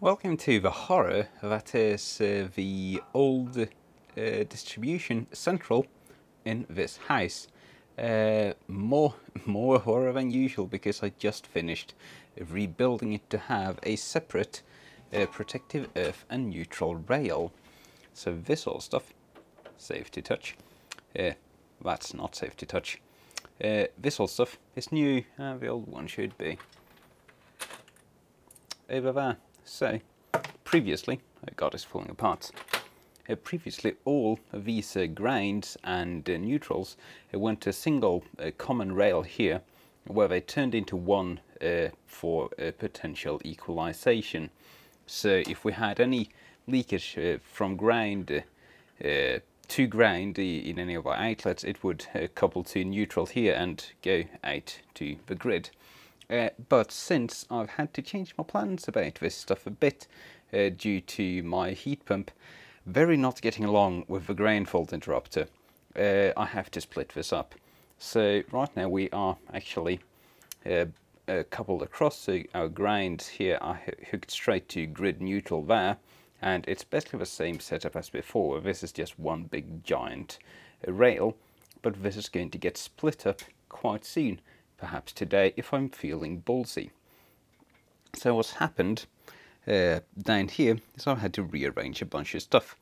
Welcome to the horror that is uh, the old uh, distribution central in this house. Uh, more, more horror than usual because I just finished rebuilding it to have a separate uh, protective earth and neutral rail. So this all stuff, safe to touch. Uh, that's not safe to touch. Uh, this all stuff is new, the old one should be over there. So, previously, oh God is falling apart. Uh, previously, all of these uh, grounds and uh, neutrals uh, went to a single uh, common rail here, where they turned into one uh, for potential equalization. So, if we had any leakage from ground to ground in any of our outlets, it would couple to neutral here and go out to the grid. Uh, but since I've had to change my plans about this stuff a bit uh, due to my heat pump very not getting along with the ground fault interrupter, uh, I have to split this up. So right now we are actually uh, coupled across, so our grounds here are hooked straight to grid neutral there, and it's basically the same setup as before. This is just one big giant rail, but this is going to get split up quite soon perhaps today if I'm feeling ballsy. So what's happened uh, down here is I've had to rearrange a bunch of stuff.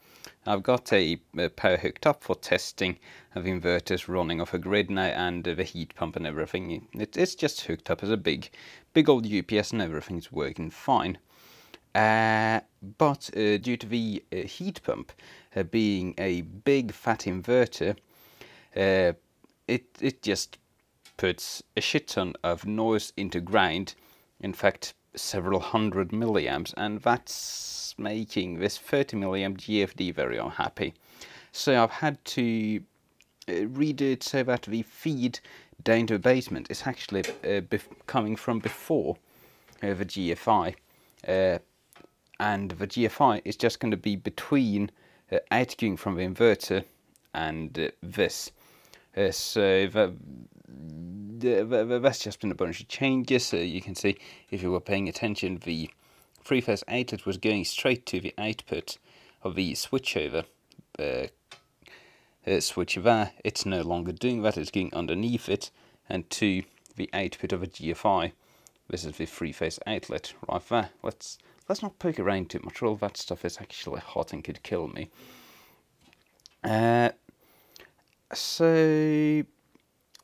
I've got a, a, power hooked up for testing of inverters running off a grid now and the heat pump and everything. It, it's just hooked up as a big, big old UPS and everything's working fine. Uh, but uh, due to the uh, heat pump uh, being a big fat inverter, uh, it, it just puts a shit ton of noise into ground, in fact several hundred milliamps, and that's making this 30 milliamp GFD very unhappy. So I've had to uh, redo it so that the feed down to the basement is actually uh, coming from before uh, the GFI. Uh, and the GFI is just going to be between uh, outgoing from the inverter and uh, this. Uh, so the, that's just been a bunch of changes. So you can see if you were paying attention, the three-phase outlet was going straight to the output of the switchover uh, uh, switch there. It's no longer doing that, it's going underneath it and to the output of a GFI. This is the three-phase outlet right there. Let's let's not poke around too much. All that stuff is actually hot and could kill me. Uh, so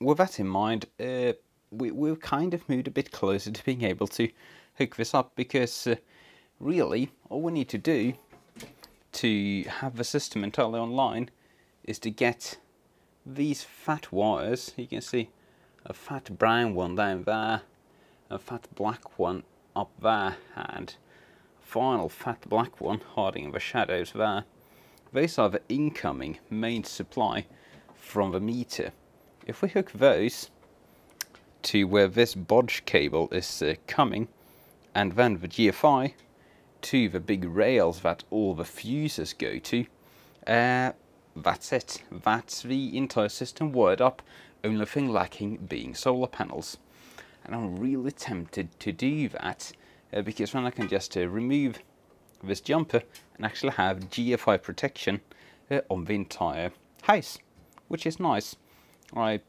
with that in mind, uh, we, we've kind of moved a bit closer to being able to hook this up because uh, really all we need to do to have the system entirely online is to get these fat wires, you can see a fat brown one down there, a fat black one up there, and a final fat black one hiding in the shadows there. These are the incoming main supply from the meter if we hook those to where this bodge cable is uh, coming, and then the GFI to the big rails that all the fuses go to, uh, that's it. That's the entire system wired up, only thing lacking being solar panels. And I'm really tempted to do that, uh, because then I can just uh, remove this jumper and actually have GFI protection uh, on the entire house, which is nice. I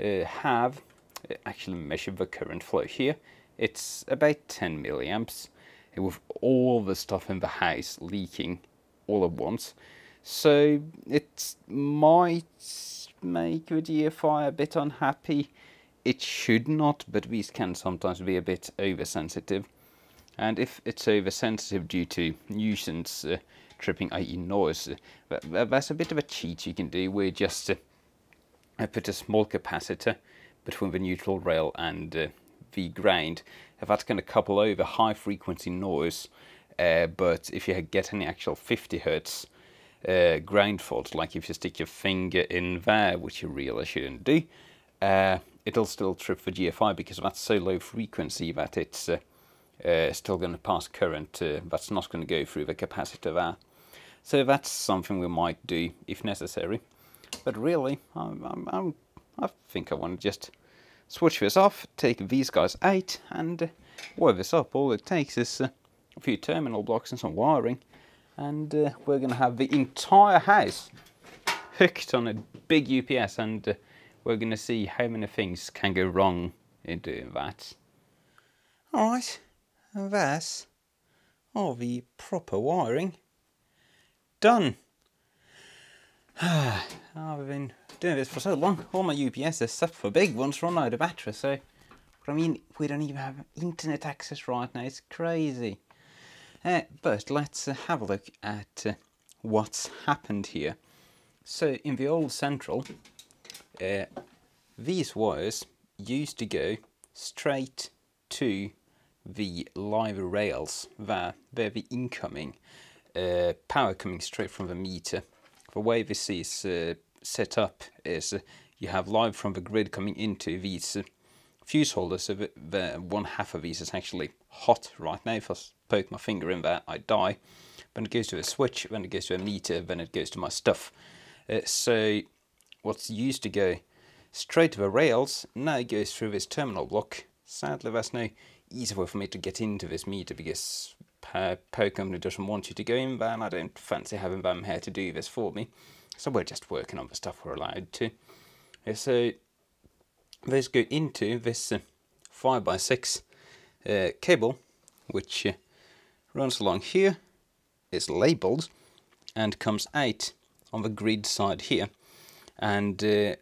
uh, have uh, actually measured the current flow here. It's about 10 milliamps with all the stuff in the house leaking all at once. So it might make the GFI a bit unhappy. It should not, but these can sometimes be a bit oversensitive. And if it's oversensitive due to nuisance uh, tripping, i.e. noise, uh, that's a bit of a cheat you can do where just uh, I put a small capacitor between the neutral rail and uh, the ground. That's going to couple over high frequency noise, uh, but if you get any actual 50 hertz uh, ground fault, like if you stick your finger in there, which you really shouldn't do, uh, it'll still trip the GFI because that's so low frequency that it's uh, uh, still going to pass current that's not going to go through the capacitor there. So that's something we might do if necessary. But really, I'm, I'm, I'm, i think I want to just switch this off, take these guys out, and wire this up. All it takes is a few terminal blocks and some wiring and uh, we're going to have the entire house hooked on a big UPS and uh, we're going to see how many things can go wrong in doing that. Alright, and that's all the proper wiring done. I've been doing this for so long, all my UPS except for big ones run out of battery so I mean we don't even have internet access right now, it's crazy. Uh, but let's uh, have a look at uh, what's happened here. So in the old central, uh, these wires used to go straight to the live rails where, where the incoming uh, power coming straight from the meter. The way this is uh, set up is you have live from the grid coming into these fuse holders, so the, the one half of these is actually hot right now. If I poke my finger in there, I die. When it goes to a switch, when it goes to a meter, then it goes to my stuff. Uh, so what's used to go straight to the rails, now goes through this terminal block. Sadly, there's no easy way for me to get into this meter because Power Company doesn't want you to go in van. I don't fancy having them here to do this for me. So we're just working on the stuff we're allowed to. Uh, so let's go into this uh, 5x6 uh, cable which uh, runs along here is labeled and comes out on the grid side here and uh,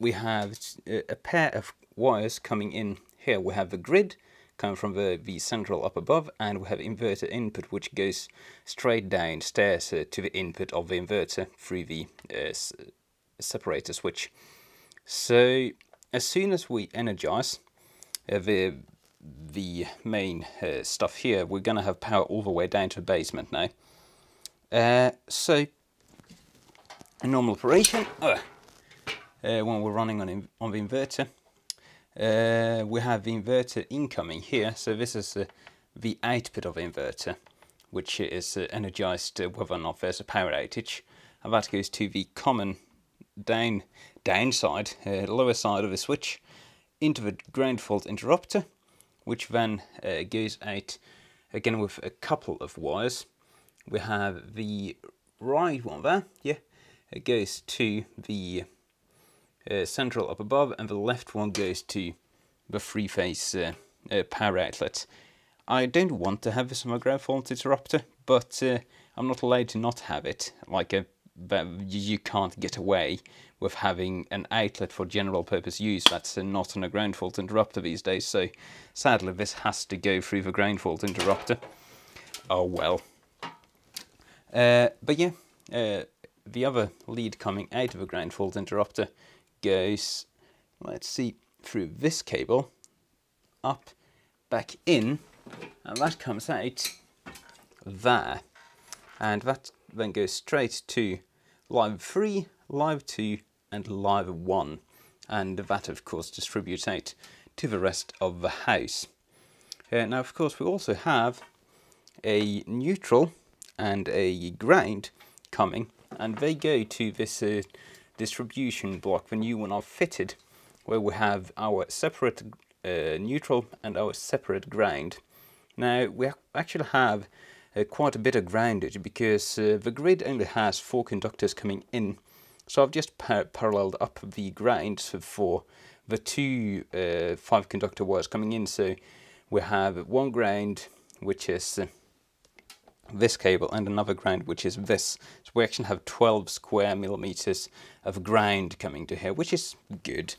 we have uh, a pair of wires coming in here we have the grid coming from the, the central up above and we have inverter input which goes straight downstairs uh, to the input of the inverter through the uh, separator switch so as soon as we energize uh, the the main uh, stuff here, we're going to have power all the way down to the basement now. Uh, so, a normal operation, uh, when we're running on, on the inverter, uh, we have the inverter incoming here. So this is uh, the output of the inverter, which is energized whether or not there's a power outage. And that goes to the common down downside, uh, lower side of the switch, into the ground fault interrupter, which then uh, goes out again with a couple of wires. We have the right one there, yeah, it goes to the uh, central up above, and the left one goes to the three-phase uh, uh, power outlet. I don't want to have this on my ground fault interrupter, but uh, I'm not allowed to not have it, like a you can't get away with having an outlet for general purpose use that's not on a ground fault interrupter these days. So sadly, this has to go through the ground fault interrupter. Oh well. Uh, but yeah, uh, the other lead coming out of a ground fault interrupter goes, let's see, through this cable, up, back in, and that comes out there. And that then goes straight to Live 3, Live 2 and Live 1 and that of course distributes out to the rest of the house. Uh, now of course we also have a neutral and a ground coming and they go to this uh, distribution block, the new one I've fitted, where we have our separate uh, neutral and our separate ground. Now we actually have uh, quite a bit of groundage because uh, the grid only has four conductors coming in. So I've just par paralleled up the ground for the two uh, five conductor wires coming in. So we have one ground which is this cable and another ground which is this. So we actually have 12 square millimeters of ground coming to here, which is good.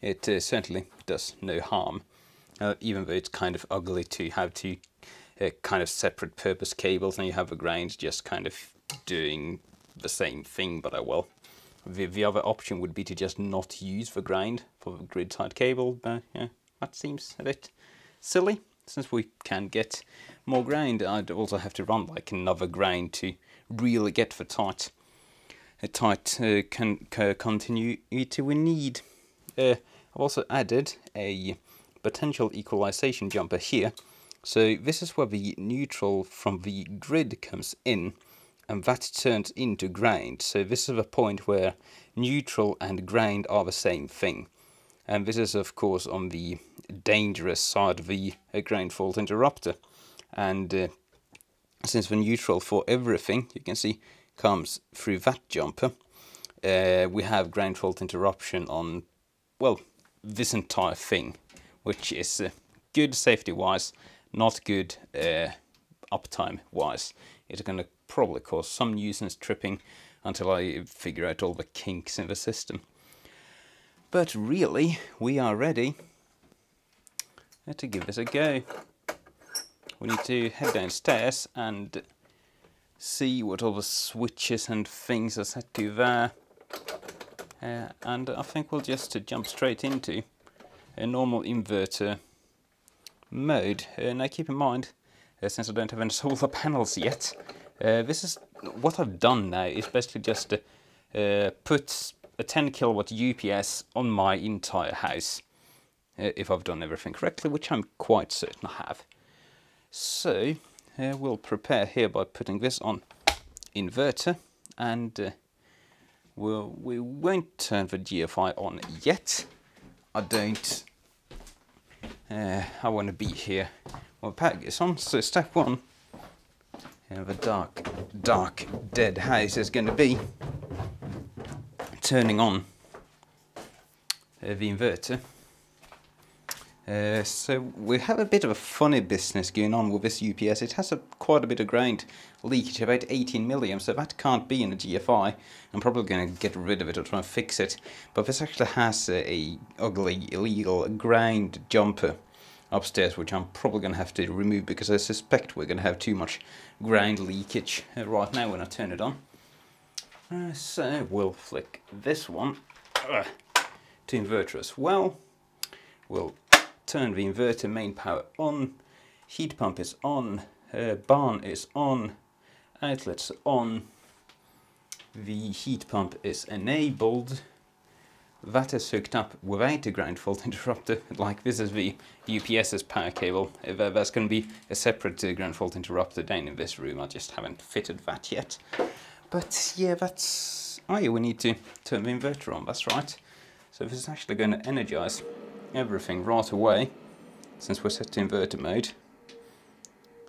It uh, certainly does no harm, uh, even though it's kind of ugly to have two uh, kind of separate purpose cables and you have a ground just kind of doing the same thing, but I will. The, the other option would be to just not use the ground for the grid side cable, but yeah, that seems a bit silly. Since we can get more ground, I'd also have to run like another ground to really get the tight, a tight uh, con continuity we need. Uh, I've also added a potential equalization jumper here so this is where the neutral from the grid comes in and that turns into ground. So this is the point where neutral and ground are the same thing. And this is of course on the dangerous side of the uh, ground fault interrupter. And uh, since the neutral for everything, you can see, comes through that jumper, uh, we have ground fault interruption on, well, this entire thing, which is uh, good safety-wise, not good uh, uptime-wise. It's going to probably cause some nuisance tripping until I figure out all the kinks in the system. But really, we are ready to give this a go. We need to head downstairs and see what all the switches and things are set to there. Uh, and I think we'll just uh, jump straight into a normal inverter mode. Uh, now keep in mind, uh, since I don't have any solar panels yet, uh, this is what I've done now is basically just uh, put a 10 kilowatt UPS on my entire house, if I've done everything correctly, which I'm quite certain I have. So we'll prepare here by putting this on inverter and we'll, we won't turn the GFI on yet. I don't. Uh, I want to be here when pack is on. So step one, uh, the dark, dark, dead house is going to be turning on uh, the inverter. Uh, so we have a bit of a funny business going on with this UPS. It has a, quite a bit of ground leakage, about 18 milliamps, so that can't be in a GFI. I'm probably going to get rid of it or try and fix it. But this actually has a, a ugly, illegal ground jumper upstairs, which I'm probably going to have to remove because I suspect we're going to have too much ground leakage uh, right now when I turn it on. Uh, so we'll flick this one uh, to inverter as well. We'll turn the inverter main power on, heat pump is on, uh, barn is on, outlets on, the heat pump is enabled, that is hooked up without a ground fault interrupter, like this is the UPS's power cable. There's going to be a separate uh, ground fault interrupter down in this room, I just haven't fitted that yet. But yeah, that's... Oh yeah, we need to turn the inverter on, that's right. So this is actually going to energize everything right away since we're set to inverter mode.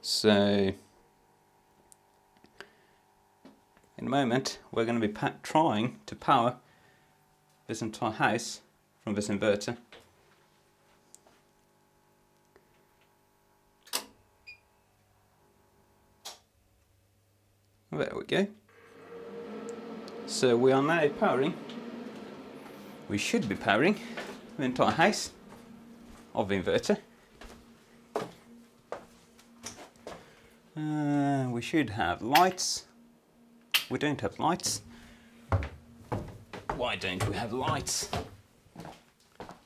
So in a moment we're going to be trying to power this entire house from this inverter. There we go. So we are now powering, we should be powering the entire house of the inverter. Uh, we should have lights. We don't have lights. Why don't we have lights?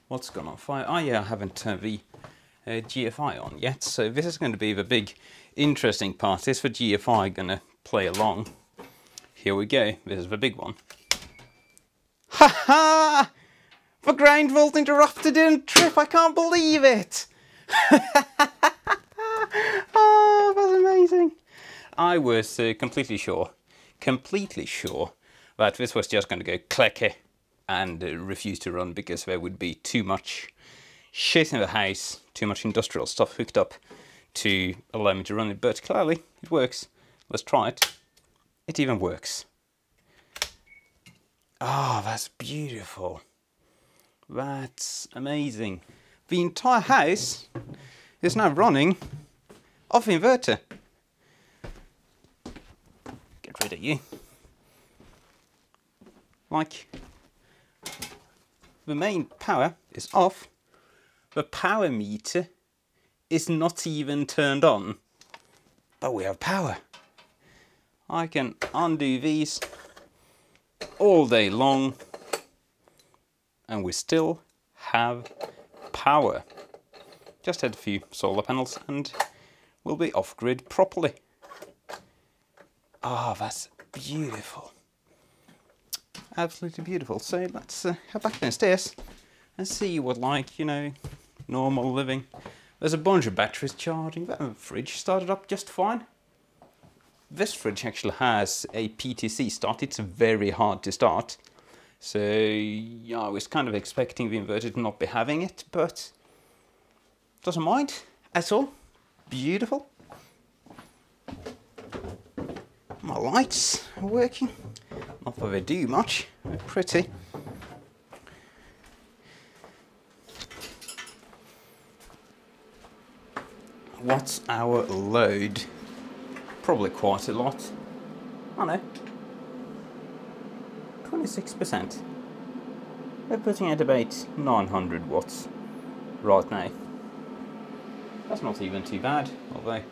What's gone on fire? Oh yeah, I haven't turned the uh, GFI on yet. So this is going to be the big interesting part. Is the GFI going to play along? Here we go. This is the big one. Ha ha! The ground fault interrupter didn't trip. I can't believe it. oh, that's amazing. I was uh, completely sure, completely sure that this was just going to go clicky and uh, refuse to run because there would be too much shit in the house, too much industrial stuff hooked up to allow me to run it. But clearly, it works. Let's try it. It even works. Oh, that's beautiful. That's amazing. The entire house is now running off inverter. Get rid of you. Like, the main power is off. The power meter is not even turned on. But we have power. I can undo these all day long and we still have power. Just had a few solar panels and we'll be off-grid properly. Ah, oh, that's beautiful. Absolutely beautiful. So let's uh, head back downstairs and see what like, you know, normal living. There's a bunch of batteries charging. That fridge started up just fine. This fridge actually has a PTC start. It's very hard to start. So yeah, I was kind of expecting the inverter to not be having it, but doesn't mind at all. Beautiful. My lights are working. Not that they do much. They're pretty. What's our load? Probably quite a lot. I know. 26%. We're putting at about 900 watts right now. That's not even too bad, although I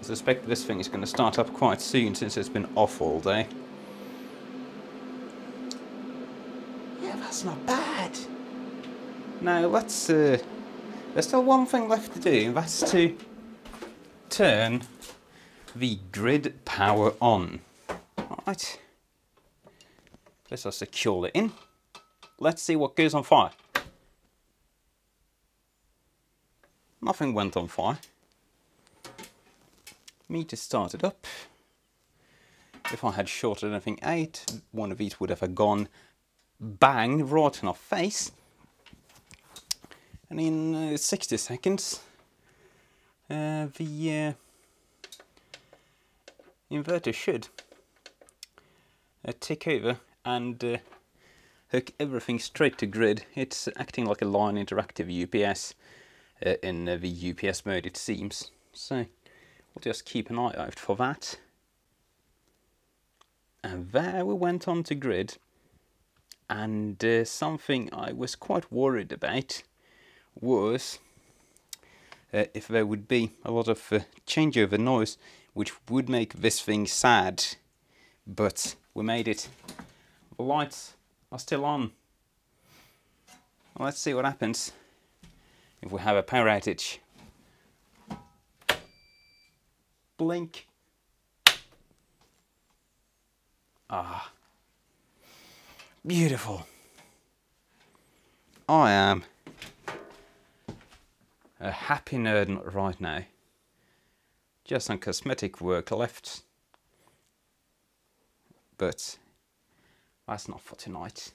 suspect this thing is going to start up quite soon since it's been off all day. Yeah, that's not bad. Now let's, uh, there's still one thing left to do, and that's to turn the grid power on. Right. Let's just secure it in. Let's see what goes on fire. Nothing went on fire. Meter started up. If I had shorted anything out, one of these would have gone bang right in our face. And in uh, 60 seconds, uh, the uh, inverter should uh, take over and uh, hook everything straight to grid. It's acting like a line interactive UPS uh, in the UPS mode it seems. So we'll just keep an eye out for that. And there we went on to grid. And uh, something I was quite worried about was uh, if there would be a lot of uh, changeover noise which would make this thing sad. But we made it. The lights are still on. Well, let's see what happens if we have a power outage. Blink. Ah. Beautiful. I am a happy nerd right now. Just some cosmetic work left. But that's not for tonight.